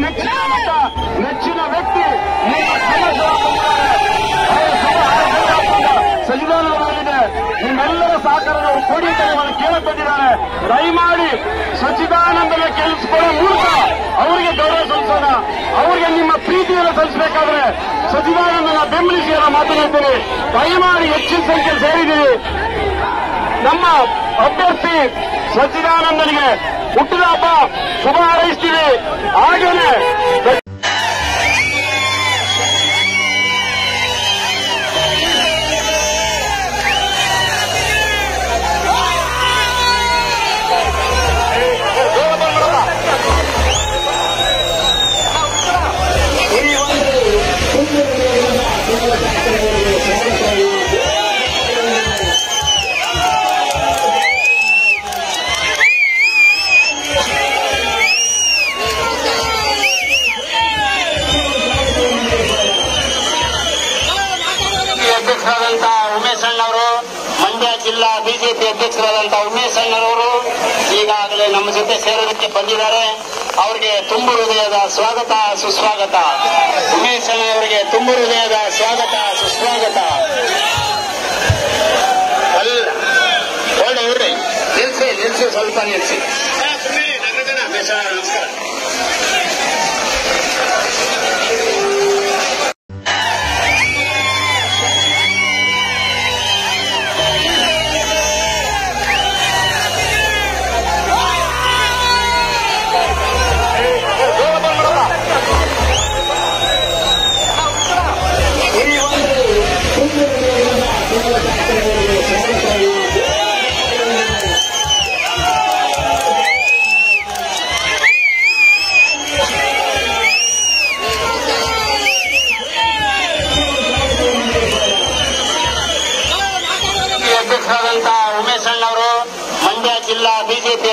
ಮೆಚ್ಚಿನ ಮತ ಮೆಚ್ಚಿನ ವ್ಯಕ್ತಿ ಸಚಿದಾನಂದವಾಗಿದೆ ನಿಮ್ಮೆಲ್ಲರ ಸಹಕಾರವನ್ನು ಕೊಡಿ ಅಂತ ಕೇಳಿಕೊಂಡಿದ್ದಾರೆ ದಯಮಾಡಿ ಸಚಿದಾನಂದನ ಗೆಲ್ಲಿಸಿಕೊಳ್ಳೋ ಮೂಲಕ ಅವರಿಗೆ ಗೌರವ ಸಲ್ಲಿಸೋಣ ಅವರಿಗೆ ನಿಮ್ಮ ಪ್ರೀತಿಯನ್ನು ಸಲ್ಲಿಸಬೇಕಾದ್ರೆ ಸಚಿದಾನಂದನ ಬೆಂಬಲಿಸಿ ನಾನು ಮಾತನಾಡ್ತೀನಿ ದಯಮಾಡಿ ಹೆಚ್ಚಿನ ಸಂಖ್ಯೆ ಸೇರಿದ್ದೀರಿ ನಮ್ಮ ಅಭ್ಯರ್ಥಿ ಸಚ್ಚಿದಾನಂದನಿಗೆ ಹುಟ್ಟಿದ ಹಬ್ಬ ಶುಭ ಹಾರೈಸ್ತೀವಿ. ಹಾಗೇನೆ ಜಿಲ್ಲಾ ಬಿಜೆಪಿ ಅಧ್ಯಕ್ಷರಾದಂತಹ ಉಮೇಶ್ ಅಣ್ಣರವರು ಈಗಾಗಲೇ ನಮ್ಮ ಜೊತೆ ಸೇರೋದಕ್ಕೆ ಬಂದಿದ್ದಾರೆ. ಅವರಿಗೆ ತುಂಬು ಹೃದಯದ ಸ್ವಾಗತ, ಸುಸ್ವಾಗತ. ಉಮೇಶ್ ಅಣ್ಣವರಿಗೆ ತುಂಬು ಹೃದಯದ ಸ್ವಾಗತ, ಸುಸ್ವಾಗತ. ನಿಲ್ಸಿ ನಿಲ್ಸಿ, ಸ್ವಲ್ಪ ನಿಲ್ಸಿ. ಅಧ್ಯಕ್ಷರಾದಂತಹ ಉಮೇಶ್ ಅಣ್ಣವರು ಮಂಡ್ಯ ಜಿಲ್ಲಾ ಬಿಜೆಪಿ